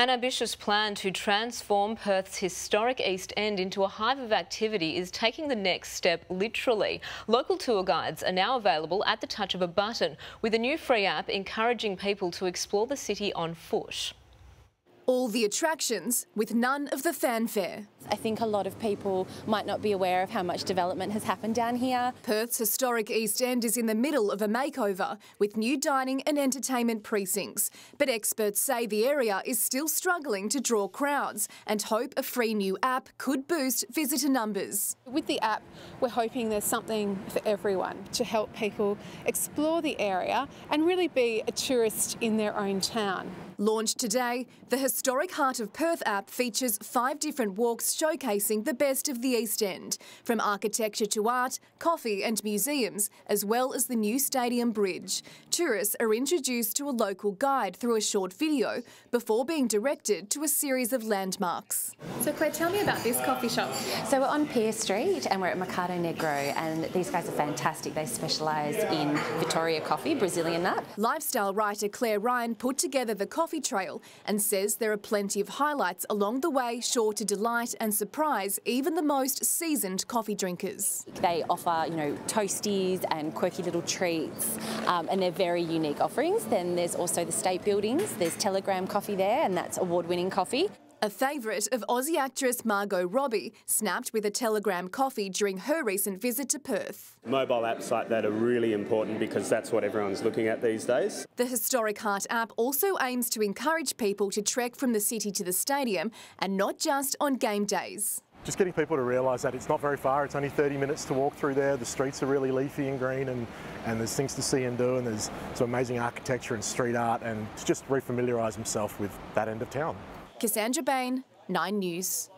An ambitious plan to transform Perth's historic East End into a hive of activity is taking the next step literally. Local tour guides are now available at the touch of a button with a new free app encouraging people to explore the city on foot. All the attractions with none of the fanfare. I think a lot of people might not be aware of how much development has happened down here. Perth's historic East End is in the middle of a makeover with new dining and entertainment precincts. But experts say the area is still struggling to draw crowds and hope a free new app could boost visitor numbers. With the app, we're hoping there's something for everyone to help people explore the area and really be a tourist in their own town. Launched today, the Historic Heart of Perth app features five different walks showcasing the best of the East End, from architecture to art, coffee and museums, as well as the new Stadium Bridge. Tourists are introduced to a local guide through a short video before being directed to a series of landmarks. So Claire, tell me about this coffee shop. So we're on Pier Street and we're at Mercado Negro and these guys are fantastic. They specialise in Victoria coffee, Brazilian nut. Lifestyle writer Claire Ryan put together the coffee trail and says there are plenty of highlights along the way sure to delight and surprise even the most seasoned coffee drinkers. They offer, you know, toasties and quirky little treats um, and they're very unique offerings. Then there's also the state buildings. There's Telegram coffee there and that's award-winning coffee. A favourite of Aussie actress Margot Robbie snapped with a Telegram coffee during her recent visit to Perth. Mobile apps like that are really important because that's what everyone's looking at these days. The Historic Heart app also aims to encourage people to trek from the city to the stadium and not just on game days. Just getting people to realise that it's not very far, it's only 30 minutes to walk through there, the streets are really leafy and green and, and there's things to see and do and there's some amazing architecture and street art and to just refamiliarise himself with that end of town. Cassandra Bain, 9 News.